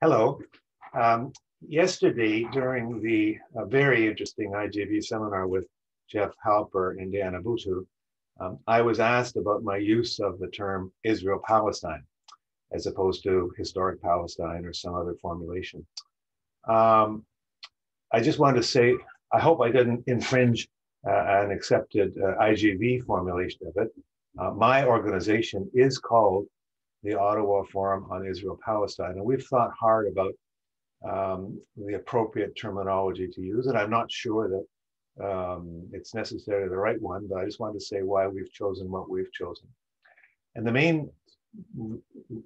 Hello. Um, yesterday, during the uh, very interesting IJV seminar with Jeff Halper and Diana Buttu, um, I was asked about my use of the term Israel Palestine as opposed to historic Palestine or some other formulation. Um, I just wanted to say, I hope I didn't infringe uh, an accepted uh, formulation of it. Uh, my organization is called the Ottawa Forum on Israel Palestine. And we've thought hard about um, the appropriate terminology to use. And I'm not sure that um, it's necessarily the right one, but I just wanted to say why we've chosen what we've chosen. And the main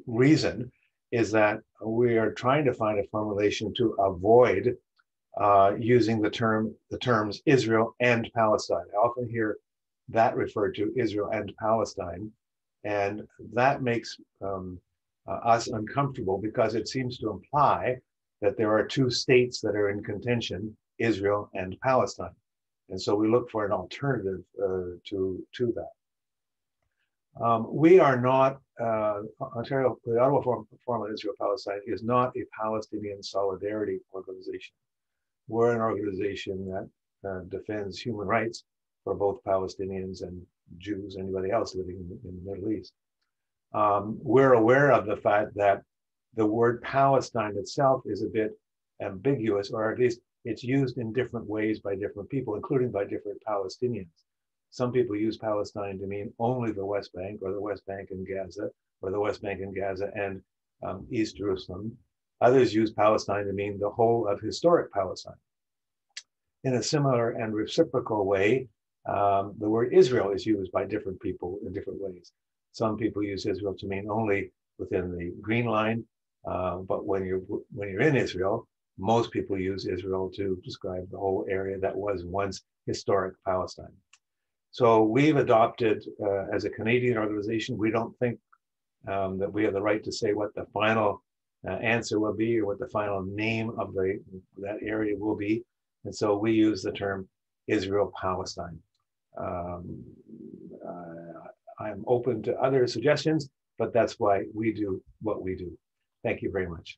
reason is that we are trying to find a formulation to avoid uh, using the term the terms Israel and Palestine. I often hear that referred to Israel and Palestine, and that makes um, uh, us uncomfortable because it seems to imply that there are two states that are in contention, Israel and Palestine. And so we look for an alternative uh, to, to that. Um, we are not, uh, Ontario, the Ottawa Forum, Forum on Israel Palestine is not a Palestinian solidarity organization. We're an organization that uh, defends human rights for both Palestinians and Jews, anybody else living in, in the Middle East. Um, we're aware of the fact that the word Palestine itself is a bit ambiguous, or at least it's used in different ways by different people, including by different Palestinians. Some people use Palestine to mean only the West Bank, or the West Bank and Gaza, or the West Bank and Gaza and um, East Jerusalem. Others use Palestine to mean the whole of historic Palestine. In a similar and reciprocal way, um, the word Israel is used by different people in different ways. Some people use Israel to mean only within the Green Line, uh, but when you're when you're in Israel, most people use Israel to describe the whole area that was once historic Palestine. So we've adopted, uh, as a Canadian organization, we don't think um, that we have the right to say what the final uh, answer will be or what the final name of the that area will be, and so we use the term Israel Palestine. Um, uh, I'm open to other suggestions, but that's why we do what we do. Thank you very much.